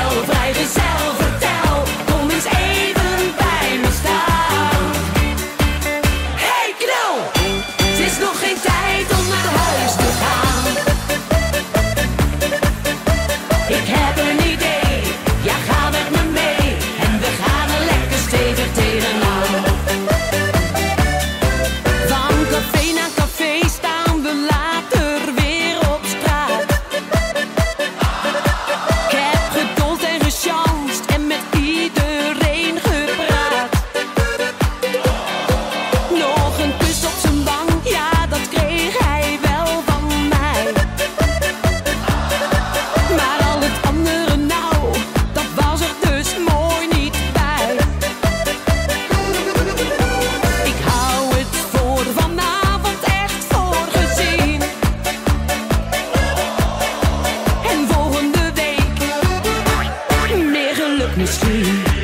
Ben jij wel vrijgezel? look me straight.